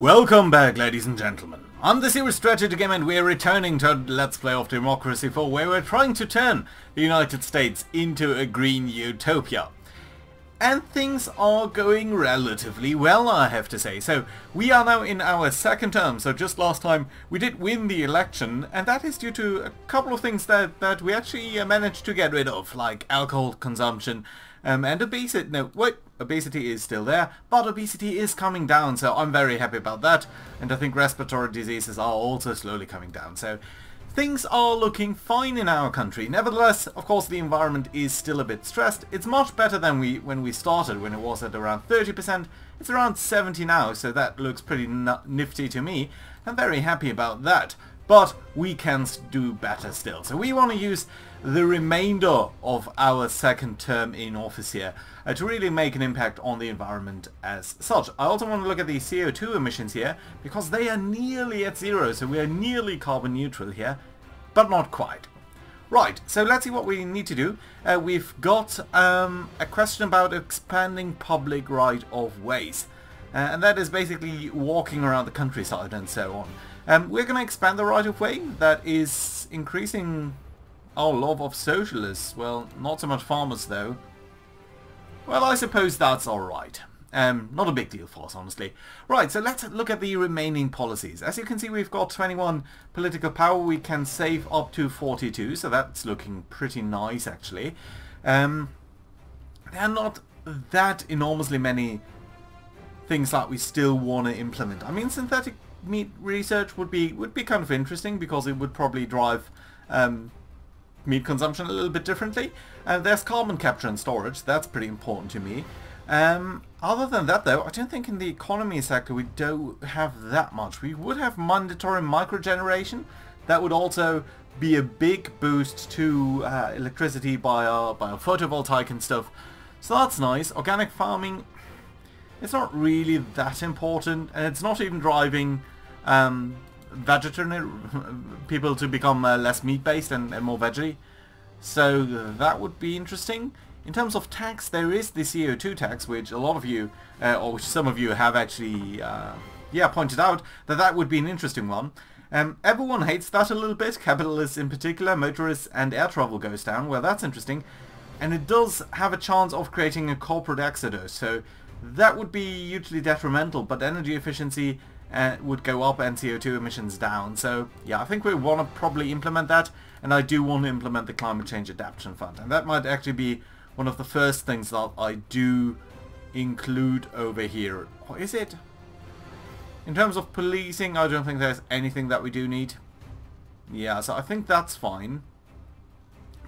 Welcome back ladies and gentlemen. On this Serious Strategy Game and we're returning to Let's Play of Democracy 4 where we're trying to turn the United States into a green utopia. And things are going relatively well I have to say. So we are now in our second term, so just last time we did win the election and that is due to a couple of things that, that we actually uh, managed to get rid of, like alcohol consumption um, and obesity, no, wait, obesity is still there, but obesity is coming down, so I'm very happy about that. And I think respiratory diseases are also slowly coming down. So things are looking fine in our country. Nevertheless, of course, the environment is still a bit stressed. It's much better than we when we started, when it was at around 30%. It's around 70 now, so that looks pretty nifty to me. I'm very happy about that but we can do better still. So we want to use the remainder of our second term in office here uh, to really make an impact on the environment as such. I also want to look at the CO2 emissions here because they are nearly at zero, so we are nearly carbon neutral here, but not quite. Right, so let's see what we need to do. Uh, we've got um, a question about expanding public right of ways. Uh, and that is basically walking around the countryside and so on. Um, we're going to expand the right-of-way. That is increasing our love of socialists. Well, not so much farmers, though. Well, I suppose that's alright. Um, not a big deal for us, honestly. Right, so let's look at the remaining policies. As you can see, we've got 21 political power. We can save up to 42, so that's looking pretty nice, actually. Um, there are not that enormously many things that we still want to implement. I mean, synthetic meat research would be would be kind of interesting because it would probably drive um, meat consumption a little bit differently. And there's carbon capture and storage. That's pretty important to me. Um, other than that, though, I don't think in the economy sector we don't have that much. We would have mandatory microgeneration. That would also be a big boost to uh, electricity by our, by our photovoltaic and stuff. So that's nice. Organic farming, it's not really that important, and it's not even driving um, vegetarian people to become uh, less meat-based and, and, more veggie. So that would be interesting. In terms of tax, there is the CO2 tax, which a lot of you, uh, or which some of you have actually, uh, yeah, pointed out that that would be an interesting one. Um, everyone hates that a little bit, capitalists in particular, motorists and air travel goes down. Well, that's interesting. And it does have a chance of creating a corporate exodus. So that would be hugely detrimental, but energy efficiency uh, would go up and CO2 emissions down. So yeah, I think we want to probably implement that, and I do want to implement the Climate Change Adaptation Fund, and that might actually be one of the first things that I do include over here. What is it? In terms of policing, I don't think there's anything that we do need. Yeah, so I think that's fine.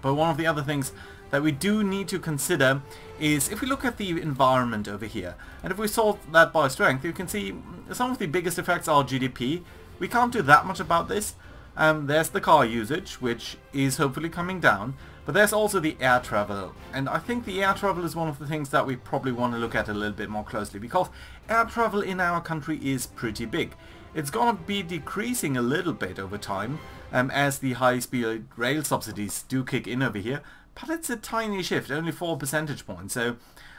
But one of the other things that we do need to consider is if we look at the environment over here, and if we solve that by strength, you can see some of the biggest effects are GDP. We can't do that much about this. Um, there's the car usage, which is hopefully coming down, but there's also the air travel, and I think the air travel is one of the things that we probably want to look at a little bit more closely, because air travel in our country is pretty big. It's going to be decreasing a little bit over time, um, as the high-speed rail subsidies do kick in over here, but it's a tiny shift, only 4 percentage points, so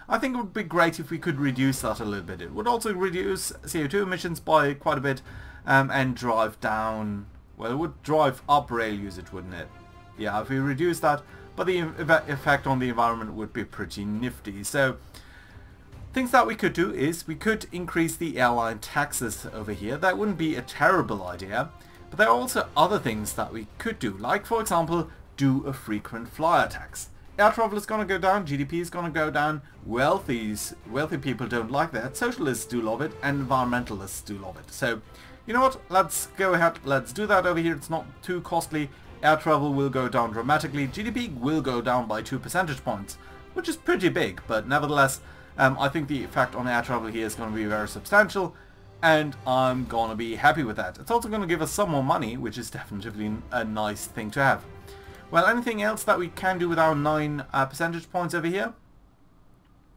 I think it would be great if we could reduce that a little bit. It would also reduce CO2 emissions by quite a bit um, and drive down, well it would drive up rail usage wouldn't it? Yeah, if we reduce that, but the effect on the environment would be pretty nifty. So things that we could do is we could increase the airline taxes over here. That wouldn't be a terrible idea. But there are also other things that we could do, like for example do a frequent flyer tax. Air travel is going to go down, GDP is going to go down, wealthies, wealthy people don't like that, socialists do love it, and environmentalists do love it. So, you know what, let's go ahead, let's do that over here, it's not too costly, air travel will go down dramatically, GDP will go down by 2 percentage points, which is pretty big, but nevertheless, um, I think the effect on air travel here is going to be very substantial, and I'm going to be happy with that. It's also going to give us some more money, which is definitely a nice thing to have. Well, anything else that we can do with our 9 uh, percentage points over here?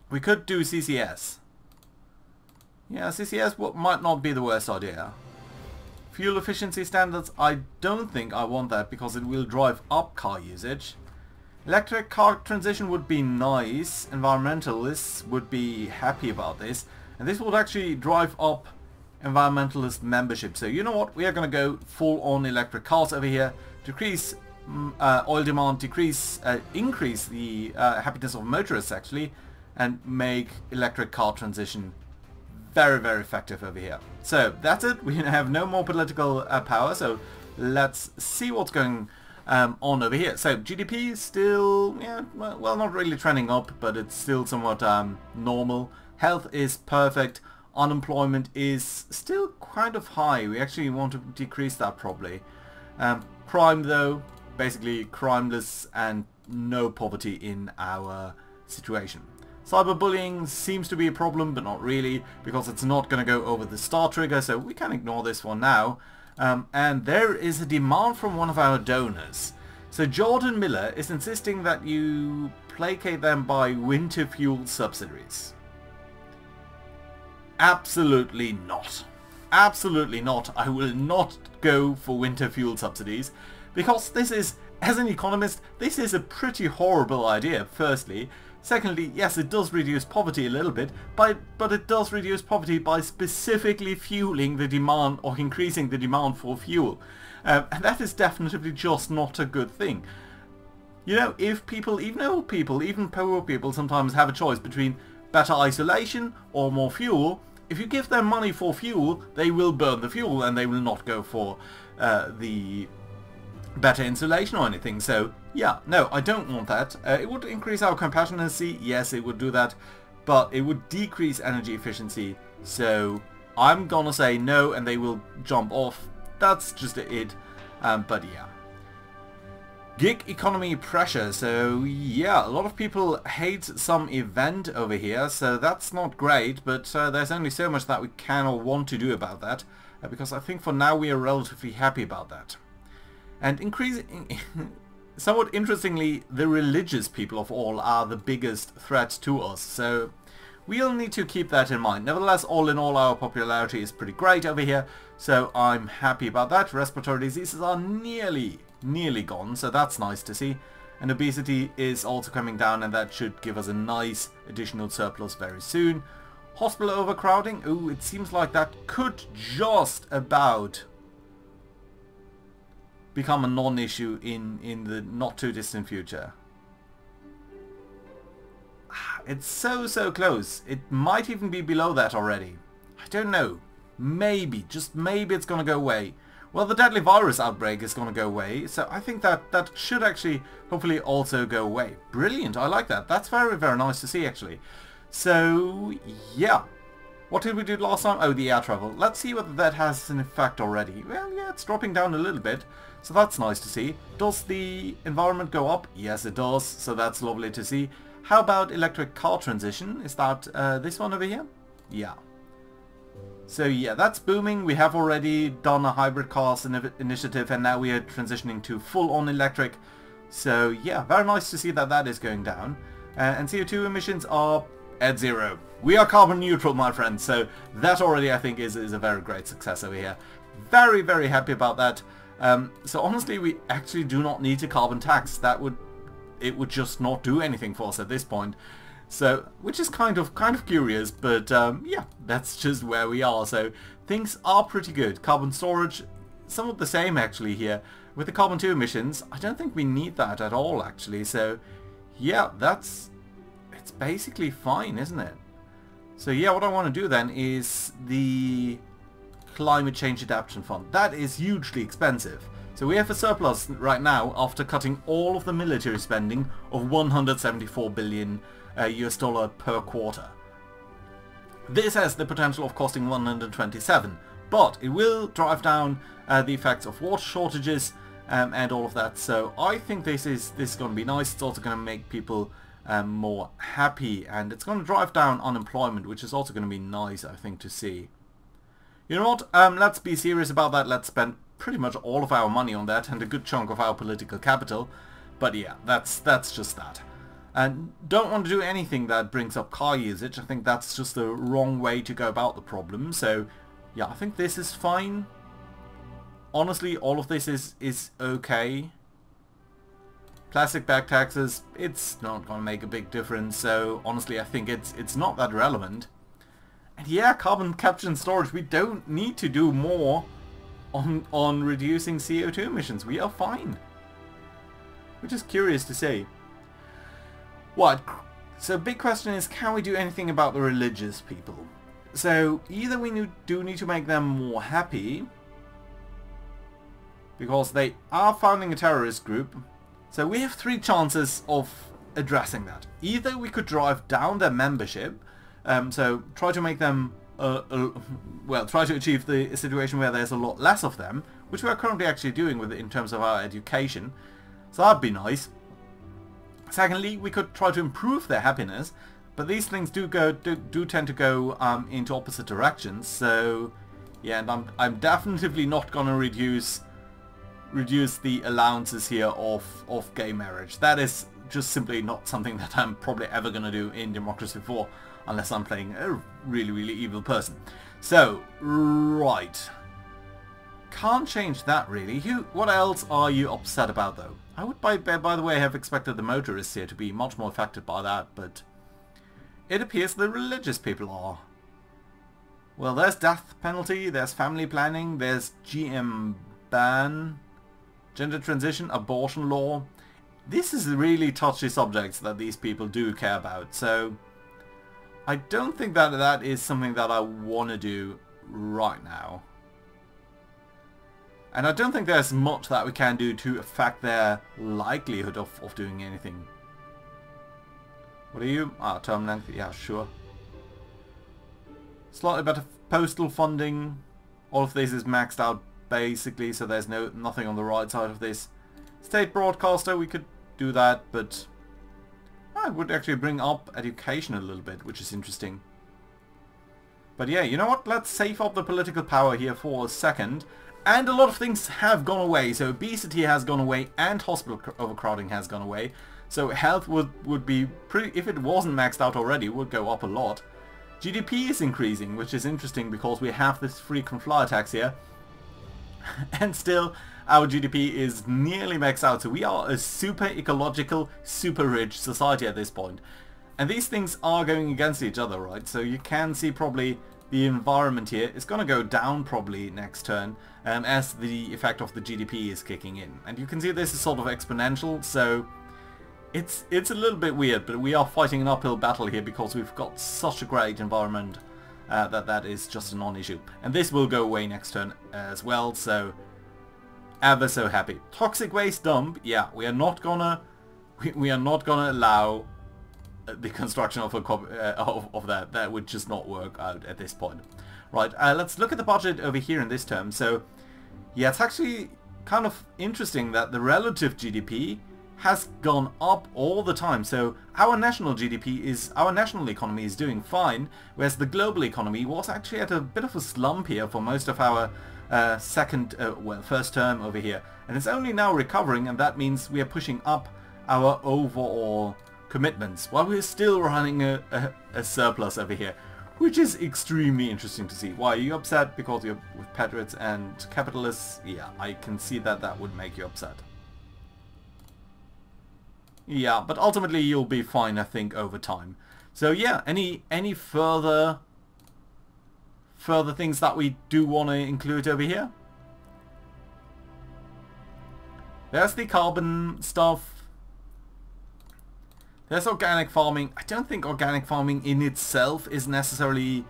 We could do CCS. Yeah, CCS what might not be the worst idea. Fuel efficiency standards, I don't think I want that because it will drive up car usage. Electric car transition would be nice. Environmentalists would be happy about this. And this would actually drive up environmentalist membership. So you know what? We are going to go full on electric cars over here. Decrease uh, oil demand, decrease, uh, increase the uh, happiness of motorists actually, and make electric car transition very, very effective over here. So that's it. We have no more political uh, power. So let's see what's going um, on over here. So GDP is still, yeah, well, not really trending up, but it's still somewhat um, normal. Health is perfect. Unemployment is still kind of high. We actually want to decrease that probably. Um, crime though, basically crimeless and no poverty in our situation. Cyberbullying seems to be a problem, but not really, because it's not going to go over the star trigger, so we can ignore this one now. Um, and there is a demand from one of our donors. So Jordan Miller is insisting that you placate them by winter fuel subsidies. Absolutely not. Absolutely not. I will not go for winter fuel subsidies because this is, as an economist, this is a pretty horrible idea, firstly. Secondly, yes, it does reduce poverty a little bit, but, but it does reduce poverty by specifically fueling the demand or increasing the demand for fuel. Um, and that is definitely just not a good thing. You know, if people, even old people, even poor people sometimes have a choice between better isolation or more fuel, if you give them money for fuel, they will burn the fuel and they will not go for uh, the better insulation or anything. So yeah, no, I don't want that. Uh, it would increase our compassionacy, yes, it would do that, but it would decrease energy efficiency. So I'm gonna say no, and they will jump off. That's just it. Um, but yeah. Gig economy pressure. So yeah, a lot of people hate some event over here, so that's not great, but uh, there's only so much that we can or want to do about that, uh, because I think for now we are relatively happy about that. And increasing... somewhat interestingly, the religious people of all are the biggest threat to us, so we'll need to keep that in mind. Nevertheless, all in all, our popularity is pretty great over here, so I'm happy about that. Respiratory diseases are nearly, nearly gone, so that's nice to see. And obesity is also coming down, and that should give us a nice additional surplus very soon. Hospital overcrowding, ooh, it seems like that could just about become a non-issue in, in the not too distant future. It's so, so close. It might even be below that already. I don't know. Maybe, just maybe it's going to go away. Well, the deadly virus outbreak is going to go away, so I think that that should actually hopefully also go away. Brilliant, I like that. That's very, very nice to see, actually. So, yeah. What did we do last time? Oh, the air travel. Let's see whether that has an effect already. Well, yeah, it's dropping down a little bit. So that's nice to see. Does the environment go up? Yes, it does. So that's lovely to see. How about electric car transition? Is that uh, this one over here? Yeah. So yeah, that's booming. We have already done a hybrid cars in initiative and now we are transitioning to full-on electric. So yeah, very nice to see that that is going down. Uh, and CO2 emissions are at zero. We are carbon neutral, my friends. So that already, I think, is, is a very great success over here. Very, very happy about that. Um, so honestly, we actually do not need a carbon tax. That would, it would just not do anything for us at this point. So, which is kind of kind of curious, but um, yeah, that's just where we are. So things are pretty good. Carbon storage, somewhat the same actually here. With the carbon 2 emissions, I don't think we need that at all actually. So yeah, that's, it's basically fine, isn't it? So yeah, what I want to do then is the Climate Change Adaptation Fund. That is hugely expensive. So we have a surplus right now after cutting all of the military spending of 174 billion uh, US dollar per quarter. This has the potential of costing 127, but it will drive down uh, the effects of water shortages um, and all of that. So I think this is this is going to be nice. It's also going to make people um, more happy and it's going to drive down unemployment, which is also going to be nice, I think, to see. You know what? Um, let's be serious about that. Let's spend pretty much all of our money on that and a good chunk of our political capital. But yeah, that's that's just that. And don't want to do anything that brings up car usage. I think that's just the wrong way to go about the problem. So yeah, I think this is fine. Honestly, all of this is, is okay. Plastic bag taxes, it's not going to make a big difference. So honestly, I think it's it's not that relevant. And yeah, carbon capture and storage, we don't need to do more on, on reducing CO2 emissions. We are fine. Which is curious to say. What? So big question is, can we do anything about the religious people? So either we do need to make them more happy, because they are founding a terrorist group. So we have three chances of addressing that. Either we could drive down their membership, um, so try to make them, uh, uh, well, try to achieve the situation where there's a lot less of them, which we are currently actually doing with in terms of our education. So that'd be nice. Secondly, we could try to improve their happiness, but these things do go do, do tend to go um, into opposite directions. So yeah, and I'm I'm definitely not gonna reduce reduce the allowances here of of gay marriage. That is just simply not something that I'm probably ever gonna do in Democracy 4 unless I'm playing a really, really evil person. So, right. Can't change that really. Who? What else are you upset about though? I would, by, by the way, have expected the motorists here to be much more affected by that, but it appears the religious people are. Well, there's death penalty, there's family planning, there's GM ban, gender transition, abortion law. This is really touchy subjects that these people do care about, so I don't think that that is something that I want to do right now. And I don't think there's much that we can do to affect their likelihood of, of doing anything. What are you? Ah, term length. Yeah, sure. Slightly better postal funding. All of this is maxed out basically, so there's no nothing on the right side of this. State broadcaster, we could do that, but I would actually bring up education a little bit, which is interesting. But yeah, you know what? Let's save up the political power here for a second. And a lot of things have gone away. So obesity has gone away and hospital overcrowding has gone away. So health would, would be pretty, if it wasn't maxed out already, would go up a lot. GDP is increasing, which is interesting because we have this frequent flyer tax here. and still, our GDP is nearly maxed out. So we are a super ecological, super rich society at this point. And these things are going against each other, right? So you can see probably the environment here is going to go down probably next turn um, as the effect of the GDP is kicking in. And you can see this is sort of exponential, so it's it's a little bit weird, but we are fighting an uphill battle here because we've got such a great environment uh, that that is just a non-issue. And this will go away next turn as well, so ever so happy. Toxic waste dump, yeah, we are not gonna we, we are not gonna allow the construction of a uh, of, of, that. That would just not work out at this point. Right, uh, let's look at the budget over here in this term. So, yeah, it's actually kind of interesting that the relative GDP has gone up all the time. So our national GDP is, our national economy is doing fine, whereas the global economy was actually at a bit of a slump here for most of our uh, second, uh, well, first term over here. And it's only now recovering, and that means we are pushing up our overall commitments, while we're still running a, a, a surplus over here. Which is extremely interesting to see. Why are you upset? Because you're with patriots and capitalists? Yeah, I can see that that would make you upset. Yeah, but ultimately you'll be fine, I think, over time. So yeah, any any further further things that we do want to include over here? There's the carbon stuff. There's organic farming. I don't think organic farming in itself is necessarily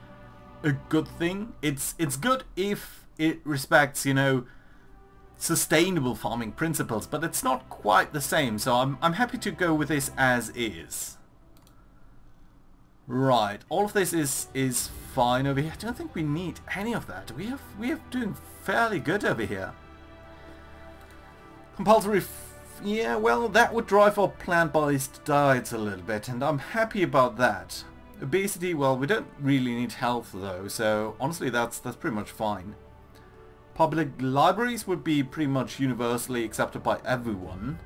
a good thing. It's it's good if it respects, you know, sustainable farming principles, but it's not quite the same, so I'm, I'm happy to go with this as is. Right, all of this is is fine over here. I don't think we need any of that. We have we have doing fairly good over here. Compulsory yeah, well, that would drive our plant-based diets a little bit, and I'm happy about that. Obesity, well, we don't really need health though, so honestly that's that's pretty much fine. Public libraries would be pretty much universally accepted by everyone.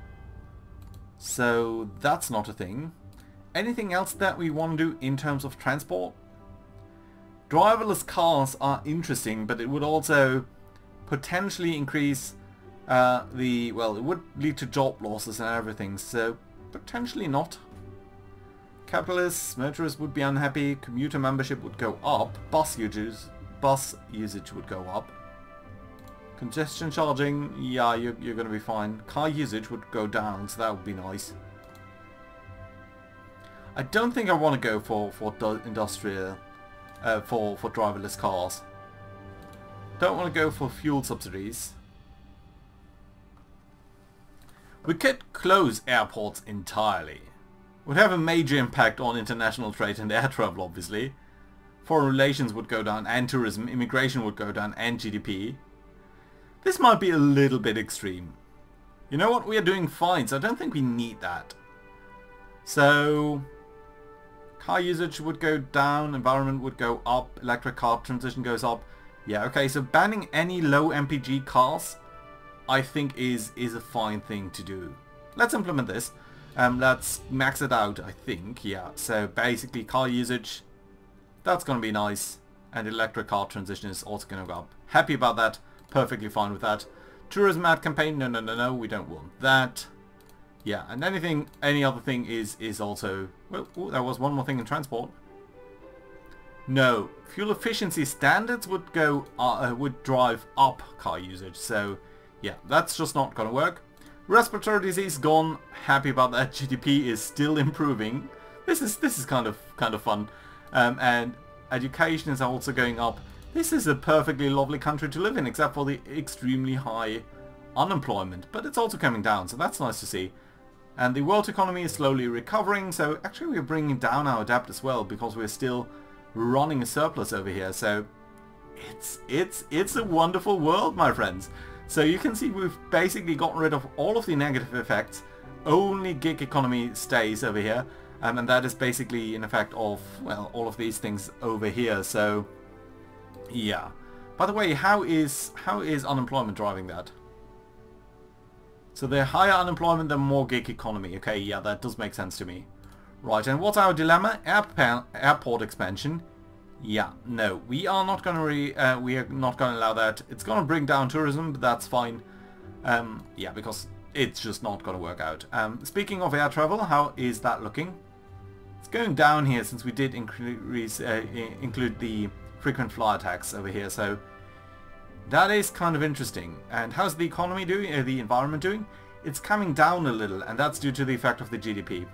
So that's not a thing. Anything else that we want to do in terms of transport? Driverless cars are interesting, but it would also potentially increase uh, the, well, it would lead to job losses and everything, so potentially not. capitalists, motorists would be unhappy, commuter membership would go up, bus usage, bus usage would go up. Congestion charging, yeah, you're, you're going to be fine. Car usage would go down, so that would be nice. I don't think I want to go for, for industrial, uh, for, for driverless cars. Don't want to go for fuel subsidies. We could close airports entirely. Would have a major impact on international trade and air travel, obviously. Foreign relations would go down, and tourism, immigration would go down, and GDP. This might be a little bit extreme. You know what? We are doing fine, so I don't think we need that. So, car usage would go down, environment would go up, electric car transition goes up. Yeah, okay, so banning any low MPG cars I think is is a fine thing to do. Let's implement this. Um, let's max it out, I think. Yeah, so basically car usage, that's going to be nice. And electric car transition is also going to go up. Happy about that. Perfectly fine with that. Tourism ad campaign, no, no, no, no, we don't want that. Yeah, and anything, any other thing is is also... Well, ooh, there was one more thing in transport. No, fuel efficiency standards would go, uh, would drive up car usage. So yeah, that's just not gonna work. Respiratory disease gone. Happy about that. GDP is still improving. This is this is kind of kind of fun. Um, and education is also going up. This is a perfectly lovely country to live in, except for the extremely high unemployment. But it's also coming down, so that's nice to see. And the world economy is slowly recovering, so actually we're bringing down our debt as well, because we're still running a surplus over here. So it's it's it's a wonderful world, my friends. So you can see we've basically gotten rid of all of the negative effects. Only gig economy stays over here. Um, and that is basically in effect of, well, all of these things over here. So, yeah. By the way, how is how is unemployment driving that? So the higher unemployment, the more gig economy. Okay, yeah, that does make sense to me. Right, and what's our dilemma? airport expansion. Yeah, no, we are not going to uh, we are not going to allow that. It's going to bring down tourism, but that's fine. Um, yeah, because it's just not going to work out. Um, speaking of air travel, how is that looking? It's going down here since we did increase uh, include the frequent flyer tax over here, so that is kind of interesting. And how's the economy doing? Uh, the environment doing? It's coming down a little, and that's due to the effect of the GDP.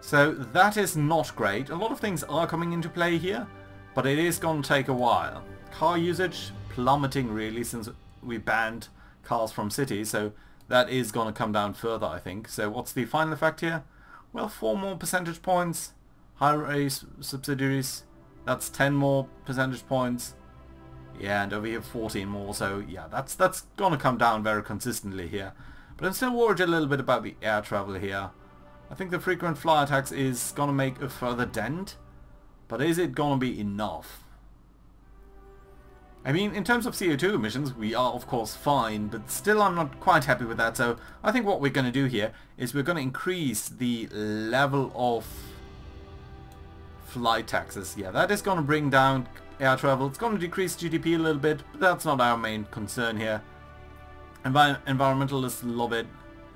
So that is not great. A lot of things are coming into play here, but it is going to take a while. Car usage plummeting really since we banned cars from cities, so that is going to come down further I think. So what's the final effect here? Well, 4 more percentage points. Higher subsidiaries, that's 10 more percentage points. Yeah, and over here 14 more, so yeah, that's that's to come down very consistently here. But I'm still worried a little bit about the air travel here. I think the frequent flyer tax is to make a further dent, but is it to be enough? I mean, in terms of CO2 emissions, we are of course fine, but still I'm not quite happy with that, so I think what we're to do here is we're to increase the level of flight taxes. Yeah, that is to bring down air travel. It's going to decrease GDP a little bit, but that's not our main concern here. Envi environmentalists love it.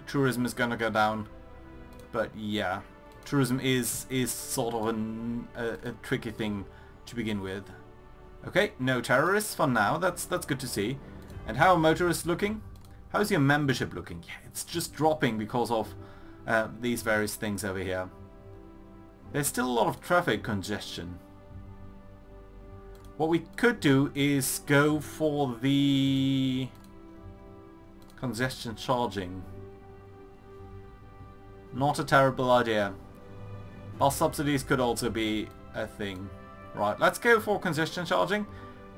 Tourism is going to go down. But yeah, tourism is is sort of an, a, a tricky thing to begin with. Okay, no terrorists for now. That's that's good to see. And how are motorists looking? How's your membership looking? Yeah, it's just dropping because of uh, these various things over here. There's still a lot of traffic congestion. What we could do is go for the congestion charging. Not a terrible idea. Bus subsidies could also be a thing. Right, let's go for congestion charging.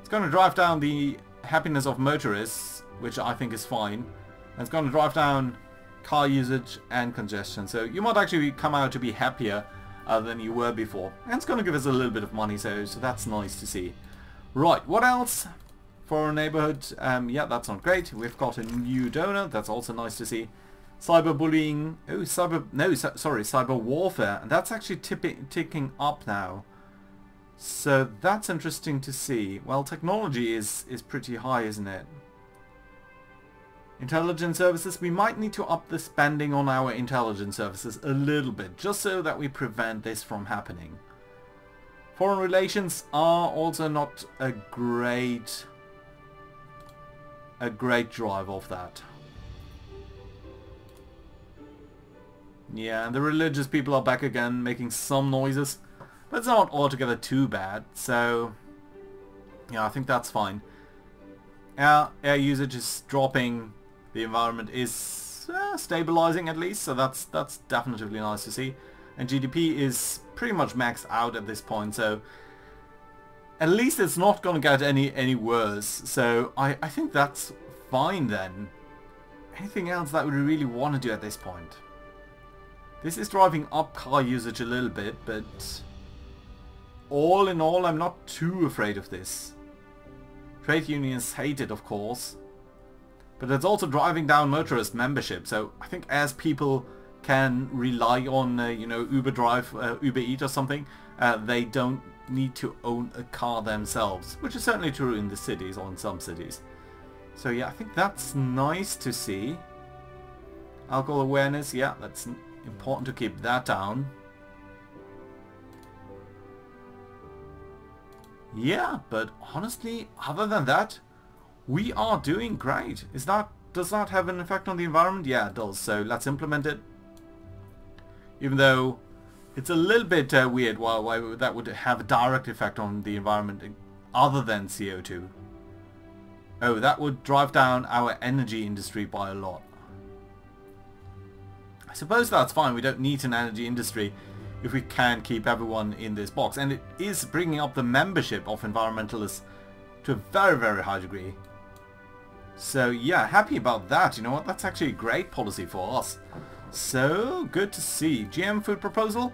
It's going to drive down the happiness of motorists, which I think is fine. And it's going to drive down car usage and congestion. So you might actually come out to be happier uh, than you were before. And it's going to give us a little bit of money, so, so that's nice to see. Right, what else? For our neighborhood, um, yeah, that's not great. We've got a new donor. That's also nice to see cyberbullying. Oh, cyber. No, so, sorry, cyber warfare, and that's actually tipping, ticking up now. So that's interesting to see. Well, technology is is pretty high, isn't it? intelligence services, we might need to up the spending on our intelligence services a little bit, just so that we prevent this from happening. Foreign relations are also not a great a great drive of that. Yeah, and the religious people are back again, making some noises. But it's not altogether too bad, so... Yeah, I think that's fine. Air, air usage is dropping the environment is uh, stabilizing at least, so that's that's definitely nice to see. And GDP is pretty much maxed out at this point, so at least it's not going to get any any worse. So I, I think that's fine then. Anything else that we really want to do at this point? This is driving up car usage a little bit, but all in all I'm not too afraid of this. Trade unions hate it of course, but it's also driving down motorist membership. So I think as people can rely on, uh, you know, Uber Drive, uh, Uber Eat or something, uh, they don't need to own a car themselves, which is certainly true in the cities or in some cities. So yeah, I think that's nice to see. Alcohol awareness, yeah, that's important to keep that down. Yeah, but honestly, other than that, we are doing great. Is that does that have an effect on the environment? Yeah, it does. So let's implement it. Even though it's a little bit uh, weird why, why that would have a direct effect on the environment other than CO2. Oh, that would drive down our energy industry by a lot. I suppose that's fine. We don't need an energy industry if we can keep everyone in this box. And it is bringing up the membership of environmentalists to a very, very high degree. So yeah, happy about that. You know what? That's actually a great policy for us. So good to see. GM food proposal?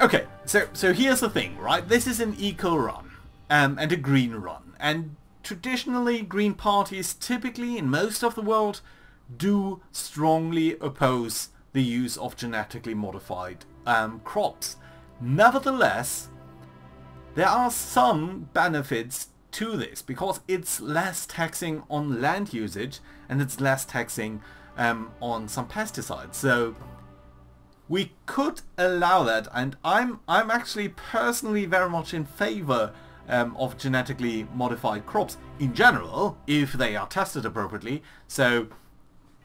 Okay, so so here's the thing, right? This is an eco run um, and a green run. And traditionally, green parties typically in most of the world do strongly oppose the use of genetically modified um, crops. Nevertheless, there are some benefits to this because it's less taxing on land usage and it's less taxing um, on some pesticides. So we could allow that and I'm I'm actually personally very much in favor um, of genetically modified crops in general if they are tested appropriately. So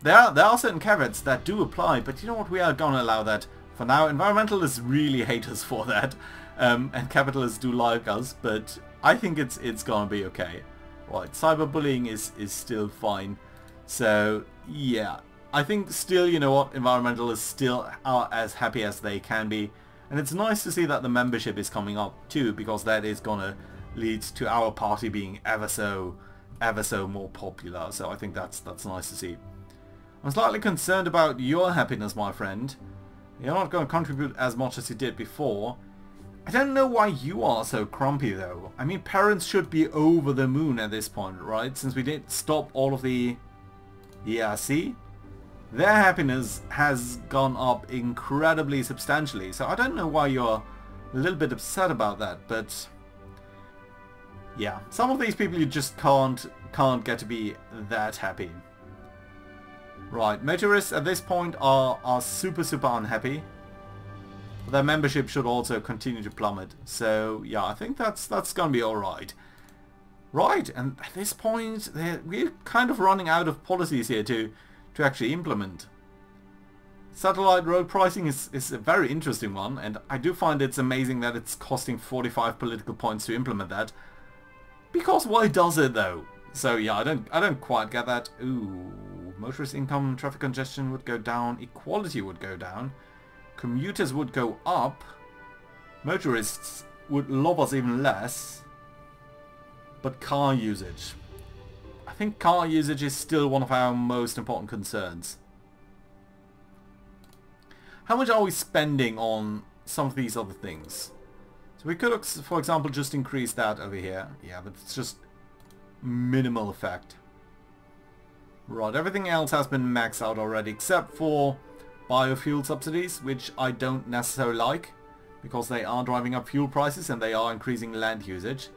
there are, there are certain caveats that do apply but you know what we are going to allow that for now. Environmentalists really hate us for that um, and capitalists do like us but I think it's it's gonna be okay. Right, cyberbullying is is still fine. So yeah, I think still, you know what, environmentalists still are as happy as they can be. And it's nice to see that the membership is coming up too, because that is gonna lead to our party being ever so, ever so more popular. So I think that's that's nice to see. I'm slightly concerned about your happiness, my friend. You're not going to contribute as much as you did before. I don't know why you are so grumpy though. I mean, parents should be over the moon at this point, right? Since we did stop all of the... Yeah, see? Their happiness has gone up incredibly substantially. So I don't know why you're a little bit upset about that, but... Yeah, some of these people you just can't can't get to be that happy. Right, motorists at this point are, are super super unhappy their membership should also continue to plummet. So yeah, I think that's that's gonna be alright. Right, and at this point we're kind of running out of policies here to to actually implement. Satellite road pricing is, is a very interesting one and I do find it's amazing that it's costing 45 political points to implement that. Because why does it though? So yeah, I don't I don't quite get that. Ooh, motorist income, traffic congestion would go down, equality would go down commuters would go up, motorists would love us even less, but car usage. I think car usage is still one of our most important concerns. How much are we spending on some of these other things? So we could, for example, just increase that over here. Yeah, but it's just minimal effect. Right, everything else has been maxed out already, except for biofuel subsidies, which I don't necessarily like because they are driving up fuel prices and they are increasing land usage.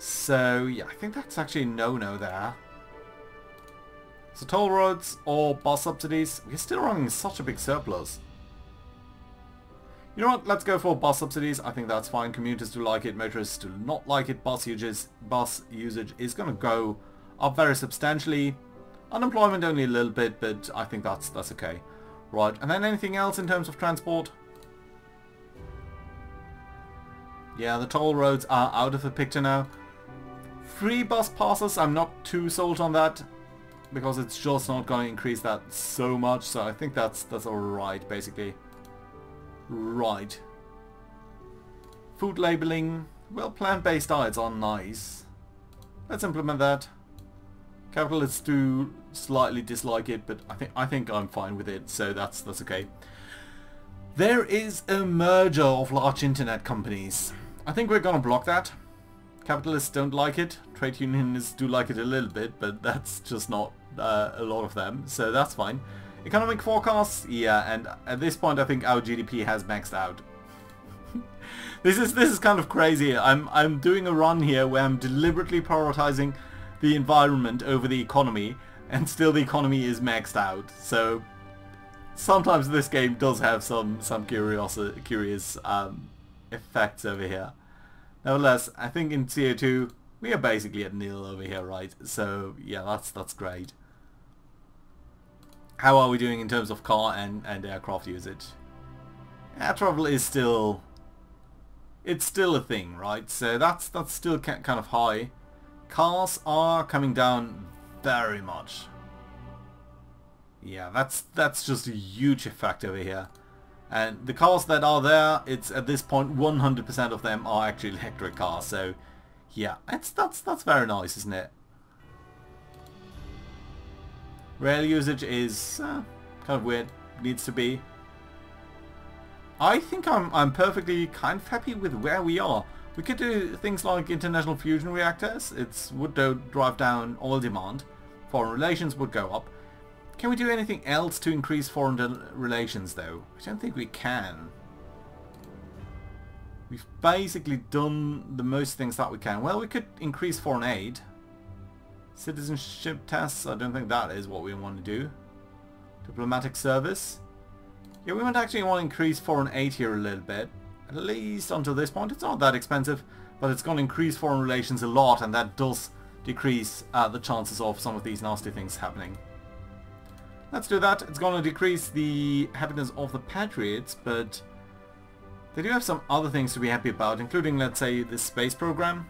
So yeah, I think that's actually no-no there. So toll roads or bus subsidies, we're still running such a big surplus. You know what, let's go for bus subsidies, I think that's fine, commuters do like it, motorists do not like it, bus usage, bus usage is going to go up very substantially. Unemployment only a little bit, but I think that's that's okay. Right, and then anything else in terms of transport? Yeah, the toll roads are out of the picture now. Free bus passes, I'm not too sold on that because it's just not going to increase that so much. So I think that's that's alright, basically. Right. Food labeling. Well, plant-based diets are nice. Let's implement that. Capitalists do slightly dislike it, but I think I think I'm fine with it, so that's that's okay. There is a merger of large internet companies. I think we're gonna block that. Capitalists don't like it. Trade unionists do like it a little bit, but that's just not uh, a lot of them, so that's fine. Economic forecasts, yeah, and at this point I think our GDP has maxed out. this is this is kind of crazy. I'm I'm doing a run here where I'm deliberately prioritizing the environment over the economy, and still the economy is maxed out. So sometimes this game does have some some curious curious um, effects over here. Nevertheless, I think in CO2 we are basically at nil over here, right? So yeah, that's that's great. How are we doing in terms of car and, and aircraft usage? Air travel is still... It's still a thing, right? So that's that's still kind of high. Cars are coming down very much. Yeah, that's that's just a huge effect over here. And the cars that are there, it's at this point 100% of them are actually electric cars. So yeah, it's that's that's very nice, isn't it? Rail usage is uh, kind of weird. Needs to be. I think I'm I'm perfectly kind of happy with where we are. We could do things like international fusion reactors. It would drive down oil demand. Foreign relations would go up. Can we do anything else to increase foreign relations though? I don't think we can. We've basically done the most things that we can. Well, we could increase foreign aid. Citizenship tests, I don't think that is what we want to do. Diplomatic service. Yeah, we might actually want to increase foreign aid here a little bit. At least until this point. It's not that expensive, but it's going to increase foreign relations a lot, and that does decrease uh, the chances of some of these nasty things happening. Let's do that. It's going to decrease the happiness of the Patriots, but they do have some other things to be happy about, including, let's say, the space program.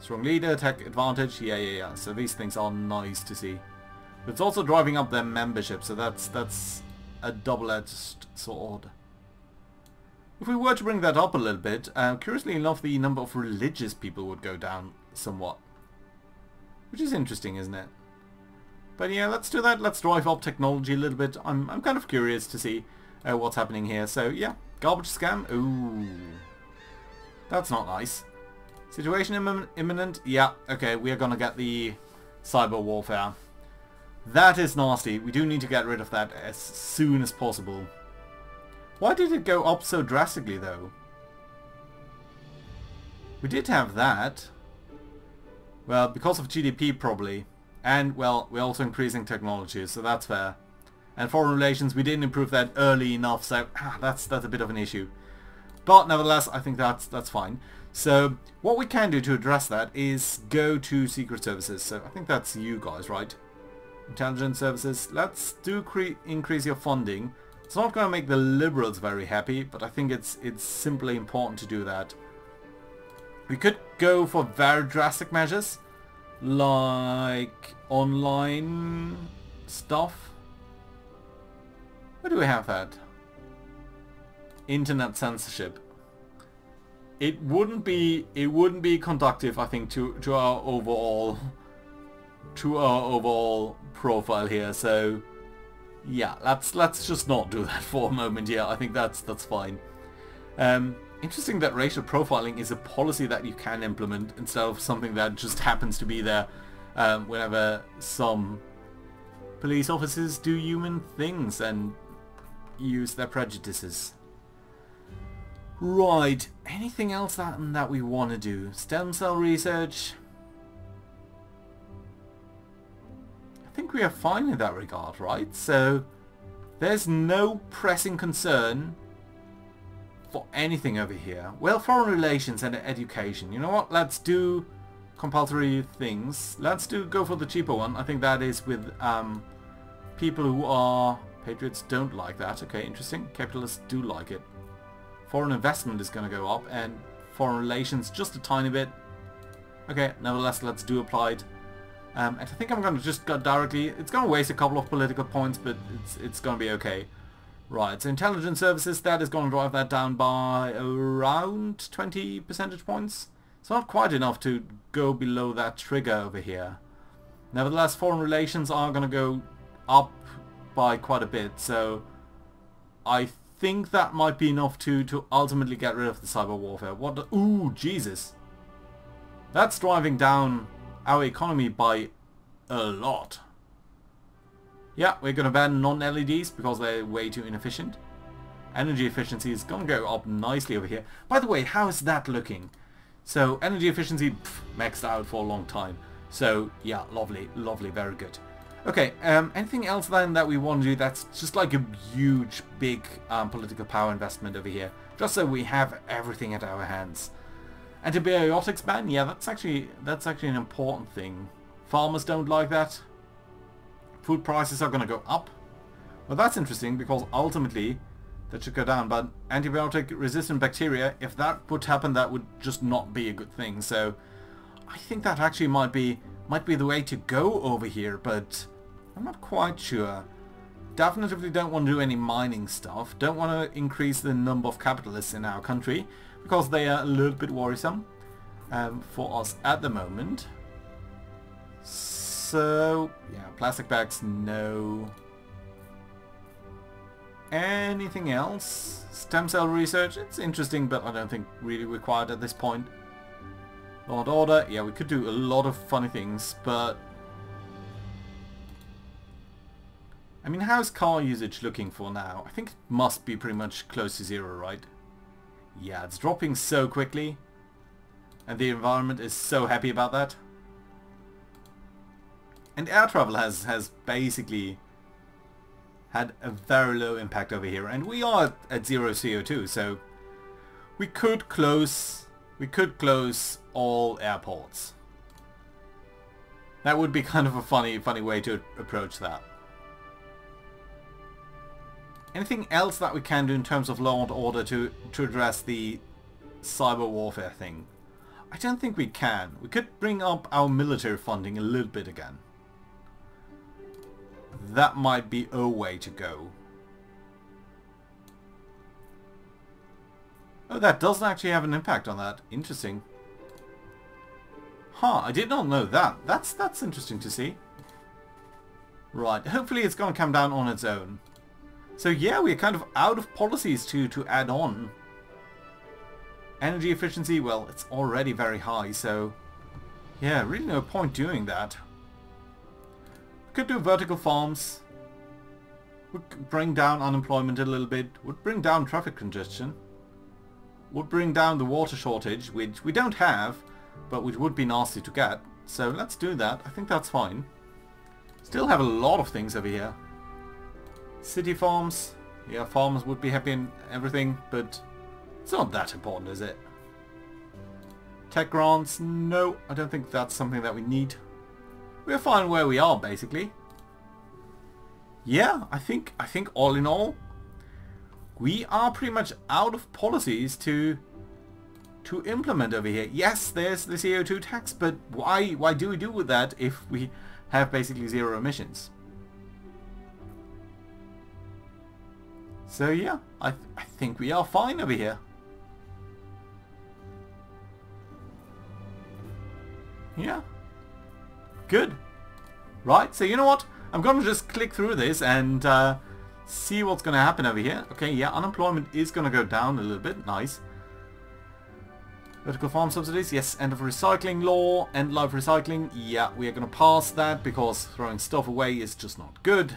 Strong leader, tech advantage, yeah, yeah, yeah. So these things are nice to see. But it's also driving up their membership, so that's that's a double-edged sword. If we were to bring that up a little bit, uh, curiously enough, the number of religious people would go down somewhat. Which is interesting, isn't it? But yeah, let's do that. Let's drive up technology a little bit. I'm, I'm kind of curious to see uh, what's happening here. So yeah, garbage scam. Ooh. That's not nice. Situation Im imminent? Yeah, okay, we are gonna get the cyber warfare. That is nasty. We do need to get rid of that as soon as possible. Why did it go up so drastically though? We did have that. Well, because of GDP probably. And, well, we're also increasing technology, so that's fair. And foreign relations, we didn't improve that early enough, so ah, that's that's a bit of an issue. But nevertheless, I think that's that's fine. So what we can do to address that is go to Secret Services. So I think that's you guys, right? Intelligence Services. Let's do increase your funding. It's not going to make the Liberals very happy, but I think it's it's simply important to do that. We could go for very drastic measures, like online stuff. Where do we have that? Internet censorship it wouldn't be it wouldn't be conductive I think to to our overall to our overall profile here so yeah let's let's just not do that for a moment yeah I think that's that's fine um, interesting that racial profiling is a policy that you can implement instead of something that just happens to be there um, whenever some police officers do human things and use their prejudices Right, anything else that, that we want to do? Stem cell research? I think we are fine in that regard, right? So there's no pressing concern for anything over here. Well, foreign relations and education. You know what? Let's do compulsory things. Let's do go for the cheaper one. I think that is with um, people who are patriots don't like that. Okay, interesting. Capitalists do like it. Foreign investment is going to go up and foreign relations just a tiny bit. Okay, nevertheless, let's do applied. Um, and I think I'm going to just go directly... It's going to waste a couple of political points, but it's, it's going to be okay. Right, so intelligence services, that is going to drive that down by around 20 percentage points. It's not quite enough to go below that trigger over here. Nevertheless, foreign relations are going to go up by quite a bit, so I think that might be enough to, to ultimately get rid of the cyber warfare. What the... Ooh, Jesus. That's driving down our economy by a lot. Yeah, we're going to ban non-LEDs because they're way too inefficient. Energy efficiency is going to go up nicely over here. By the way, how is that looking? So energy efficiency pff, maxed out for a long time. So yeah, lovely, lovely, very good. Okay, um, anything else then that we want to do that's just like a huge, big um, political power investment over here? Just so we have everything at our hands. Antibiotics ban? Yeah, that's actually that's actually an important thing. Farmers don't like that food prices are going to go up. Well, that's interesting because ultimately that should go down. But antibiotic resistant bacteria, if that would happen, that would just not be a good thing. So I think that actually might be might be the way to go over here, but I'm not quite sure. Definitely don't want to do any mining stuff. Don't want to increase the number of capitalists in our country because they are a little bit worrisome um, for us at the moment. So, yeah, plastic bags, no. Anything else? Stem cell research, it's interesting, but I don't think really required at this point. And order, yeah, we could do a lot of funny things, but... I mean, how's car usage looking for now? I think it must be pretty much close to zero, right? Yeah, it's dropping so quickly. And the environment is so happy about that. And air travel has, has basically had a very low impact over here. And we are at zero CO2, so we could close we could close all airports. That would be kind of a funny funny way to approach that. Anything else that we can do in terms of law and order to, to address the cyber warfare thing? I don't think we can. We could bring up our military funding a little bit again that might be a way to go. Oh, that doesn't actually have an impact on that. Interesting. Huh, I did not know that. That's that's interesting to see. Right, hopefully it's going to come down on its own. So yeah, we're kind of out of policies to, to add on. Energy efficiency, well, it's already very high, so... Yeah, really no point doing that. Could do vertical farms. Would bring down unemployment a little bit. Would bring down traffic congestion. Would bring down the water shortage, which we don't have, but which would be nasty to get. So let's do that. I think that's fine. Still have a lot of things over here. City farms. Yeah, farmers would be happy and everything, but it's not that important, is it? Tech grants? No, I don't think that's something that we need. We're fine where we are, basically. Yeah, I think I think all in all, we are pretty much out of policies to to implement over here. Yes, there's the CO2 tax, but why why do we do with that if we have basically zero emissions? So yeah, I, th I think we are fine over here. Yeah. Good. Right, so you know what? I'm going to just click through this and uh, see what's going to happen over here. Okay, yeah, unemployment is going to go down a little bit. Nice. Vertical farm subsidies, yes. End of recycling law, end life recycling. Yeah, we are going to pass that because throwing stuff away is just not good.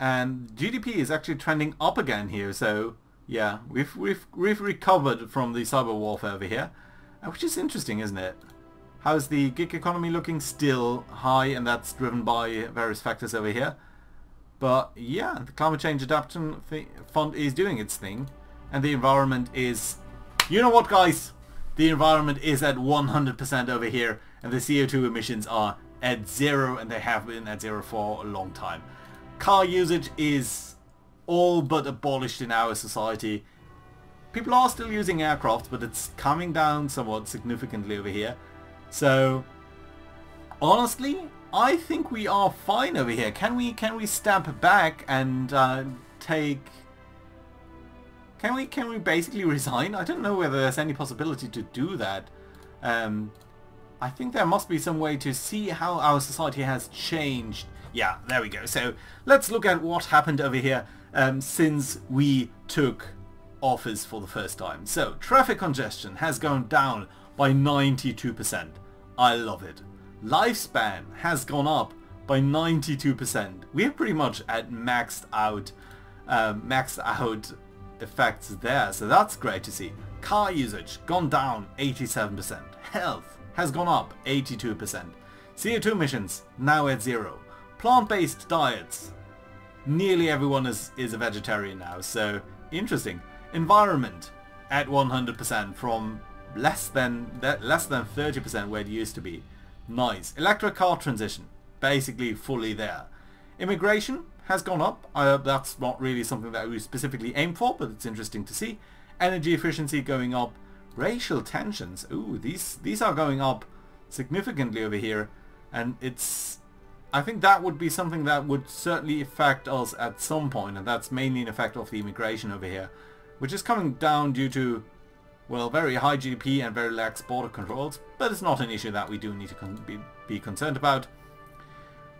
And GDP is actually trending up again here, so yeah, we've we've we've recovered from the cyber warfare over here, uh, which is interesting, isn't it? How's the gig economy looking? Still high, and that's driven by various factors over here. But yeah, the climate change adaptation fund is doing its thing, and the environment is... You know what, guys? The environment is at 100% over here, and the CO2 emissions are at zero, and they have been at zero for a long time. Car usage is all but abolished in our society. People are still using aircraft, but it's coming down somewhat significantly over here. So, honestly, I think we are fine over here. Can we can we step back and uh, take? Can we can we basically resign? I don't know whether there's any possibility to do that. Um, I think there must be some way to see how our society has changed. Yeah, there we go. So let's look at what happened over here um, since we took office for the first time. So traffic congestion has gone down by 92%. I love it. Lifespan has gone up by 92%. We're pretty much at maxed out, um, maxed out effects there, so that's great to see. Car usage gone down 87%. Health has gone up 82%. CO2 emissions now at zero. Plant-based diets. Nearly everyone is, is a vegetarian now, so interesting. Environment at 100% from less than less than 30% where it used to be. Nice. Electric car transition, basically fully there. Immigration has gone up. Uh, that's not really something that we specifically aim for, but it's interesting to see. Energy efficiency going up. Racial tensions, ooh, these these are going up significantly over here, and it's. I think that would be something that would certainly affect us at some point, and that's mainly an effect of the immigration over here, which is coming down due to well, very high GDP and very lax border controls, but it's not an issue that we do need to con be, be concerned about.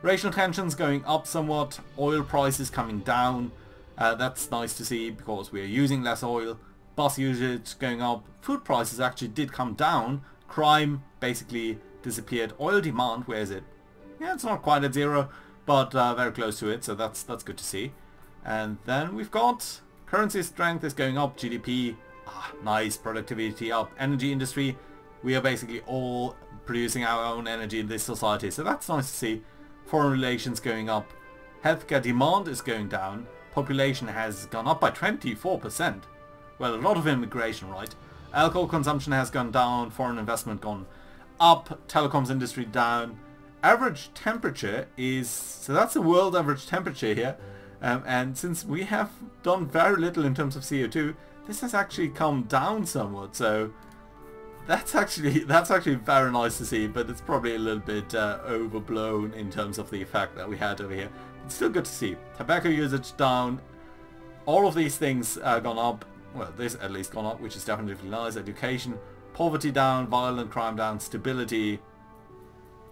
Racial tensions going up somewhat, oil prices coming down, uh, that's nice to see because we're using less oil, bus usage going up, food prices actually did come down, crime basically disappeared, oil demand, where is it? Yeah, it's not quite at zero, but uh, very close to it, so that's that's good to see. And then we've got currency strength is going up, GDP Ah, nice productivity up. Energy industry, we are basically all producing our own energy in this society. So that's nice to see. Foreign relations going up. Healthcare demand is going down. Population has gone up by 24%. Well, a lot of immigration, right? Alcohol consumption has gone down. Foreign investment gone up. Telecoms industry down. Average temperature is... So that's the world average temperature here. Um, and since we have done very little in terms of CO2, this has actually come down somewhat, so that's actually that's actually very nice to see, but it's probably a little bit uh, overblown in terms of the effect that we had over here. It's still good to see. Tobacco usage down, all of these things uh, gone up, well this at least gone up, which is definitely nice. Education, poverty down, violent crime down, stability.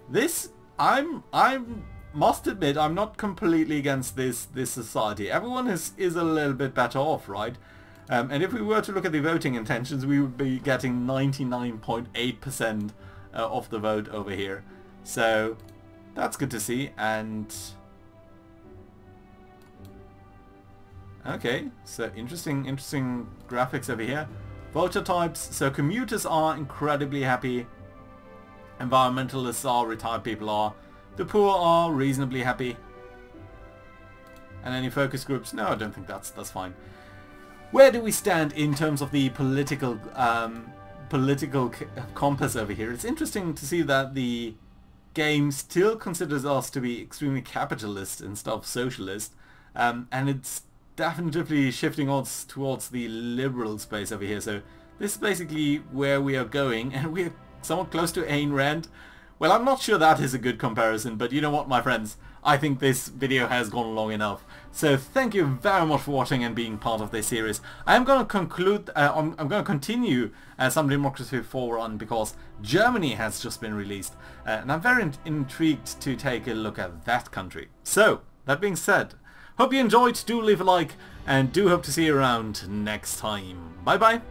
This, I'm, I'm must admit, I'm not completely against this this society. Everyone is is a little bit better off, right? Um, and if we were to look at the voting intentions, we would be getting 99.8% uh, of the vote over here. So that's good to see. And okay, so interesting, interesting graphics over here. Voter types. So commuters are incredibly happy. Environmentalists are, retired people are. The poor are reasonably happy. And any focus groups? No, I don't think that's that's fine where do we stand in terms of the political um, political compass over here? It's interesting to see that the game still considers us to be extremely capitalist instead of socialist, um, and it's definitely shifting us towards the liberal space over here. So this is basically where we are going, and we're somewhat close to Ayn Rand. Well, I'm not sure that is a good comparison, but you know what, my friends? I think this video has gone long enough. So thank you very much for watching and being part of this series. I am going to conclude, uh, I'm, I'm, going to continue uh, some Democracy 4 run because Germany has just been released. Uh, and I'm very in intrigued to take a look at that country. So, that being said, hope you enjoyed, do leave a like, and do hope to see you around next time. Bye bye!